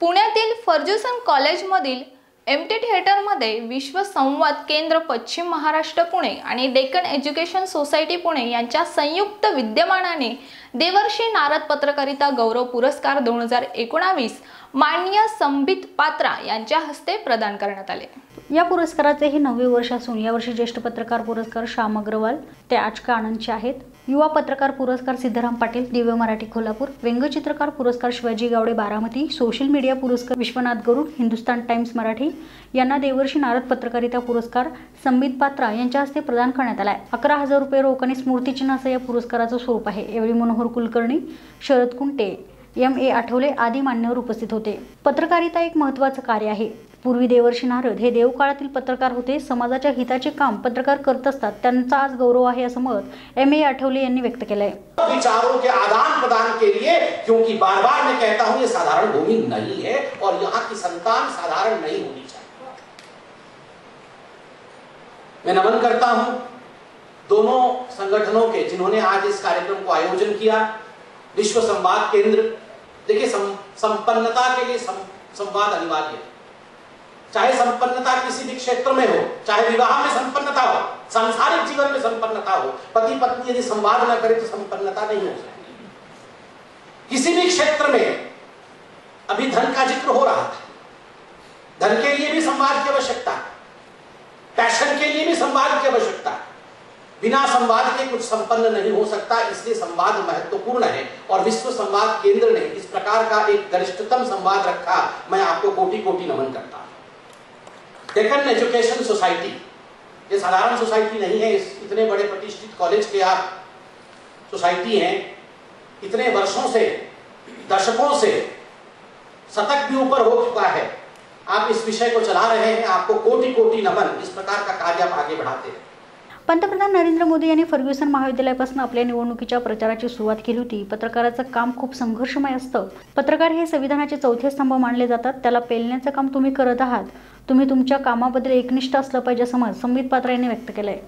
पुण्यातील Ferguson कॉलेजमधील M T थिएटरमध्ये विश्व संवाद केंद्र पश्चिम महाराष्ट्र पुणे आणि डेक्कन एज्युकेशन सोसायटी पुणे यांच्या संयुक्त विद्यमानाने देवर्षी नारद पत्रकारिता गौरव पुरस्कार दोन हजार एकोणावीस माननीय संबित पात्रा यांच्या हस्ते प्रदान करण्यात आले. या पुरस्काराचे हे नववे वर्ष असून यावर्षी ज्येष्ठ पत्रकार पुरस्कार श्याम अग्रवाल ते आचका आनंदचे आहेत. युवा पत्रकार पुरस्कार सिद्धराम पाटील दिव्य मराठी कोल्हापूर व्यंगचित्रकार पुरस्कार शिवाजी गावडे बारामती सोशल मीडिया पुरस्कार विश्वनाथ गरुड हिंदुस्तान टाइम्स मराठी यांना देवर्षी नारद पत्रकारिता पुरस्कार संबित पात्रा यांच्या हस्ते प्रदान करण्यात आला आहे अकरा हजार रुपये रोख आणि स्मृतिचिन्ह असं या पुरस्काराचं स्वरूप आहे. यावेळी मनोहर कुलकर्णी शरद कुंटे एम ए आठवले आदी मान्यवर उपस्थित होते. पत्रकारिता एक महत्त्वाचं कार्य आहे. पूर्वी देवर्षी नारद हे देवकाळातील पत्रकार होते. समाजाच्या हिताचे काम पत्रकार करत असतात. त्यांचा आज गौरव आहे असं मत एम ए आठवले यांनी व्यक्त केलं आहे विचारों के आदान प्रदान के लिए क्योंकि बार बार मैं कहता हूँ, ये साधारण भूमि नहीं है और यहाँ की संतान साधारण नहीं होनी चाहिए। मैं नमन करता हूँ दोनों संगठनों के जिन्होंने आज इस कार्यक्रम को आयोजन किया। विश्व संवाद केंद्र, देखिए संपन्नता के लिए संवाद अनिवार्य है। चाहे संपन्नता किसी भी क्षेत्र में हो, चाहे विवाह में संपन्नता हो, सांसारिक जीवन में संपन्नता हो पति पत्नी यदि संवाद न करे तो संपन्नता नहीं हो सकती। किसी भी क्षेत्र में अभी धन का ज़िक्र हो रहा था। धन के लिए भी संवाद की आवश्यकता, पैशन के लिए भी संवाद की आवश्यकता। बिना संवाद के कुछ संपन्न नहीं हो सकता, इसलिए संवाद महत्वपूर्ण है और विश्व संवाद केंद्र ने इस प्रकार का एक गरिष्ठतम संवाद रखा। मैं आपको कोटि कोटि नमन करता हूँ। डेक्कन एजुकेशन सोसाइटी ये साधारण सोसाइटी नहीं है इस, इतने बड़े प्रतिष्ठित कॉलेज के आप सोसाइटी हैं, इतने वर्षों से, दशकों से, शतक भी ऊपर हो चुका है। आप इस विषय को चला रहे हैं, आपको कोटि कोटि नमन इस प्रकार का कार्य आप आगे बढ़ाते हैं। पंतप्रधान नरेंद्र मोदी यांनी फर्ग्युसन महाविद्यालयापासून आपल्या निवडणुकीच्या प्रचाराची सुरुवात केली होती. पत्रकाराचं काम खूप संघर्षमय असतं. पत्रकार हे संविधानाचे चौथे स्तंभ मानले जातात. त्याला पेलण्याचं काम तुम्ही करत आहात. तुम्ही तुमच्या कामाबद्दल एकनिष्ठ असलं पाहिजे असं मत संबित पात्रा यांनी व्यक्त केलंय.